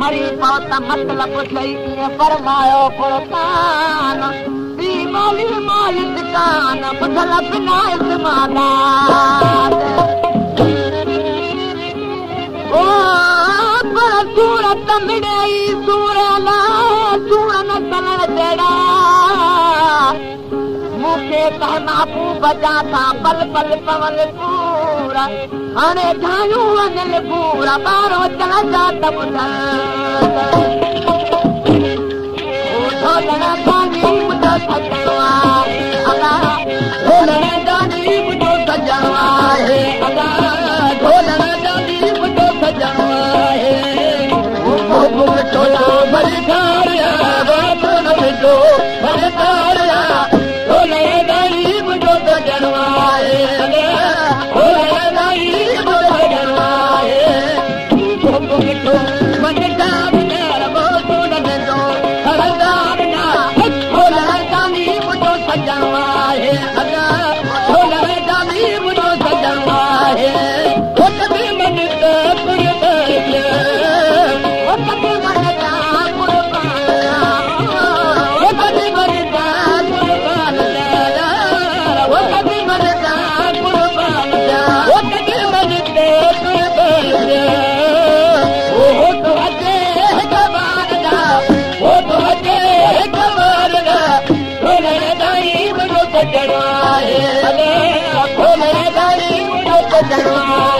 مري پئو ته مطلب صحيح ڪيئن فرمايو پرتان بي مالي مالڪ ڪانه ٻڌل بنا اسمانا او پر سورت مڙئي سورلا سور نه تلڻ جهڙا مون کي ته محبوب جا ٿا پل پل پول پورا. هاڻي ٺاهيون وڃل پورا ٻارو چل جا ته ڍولڻ आहे Oh,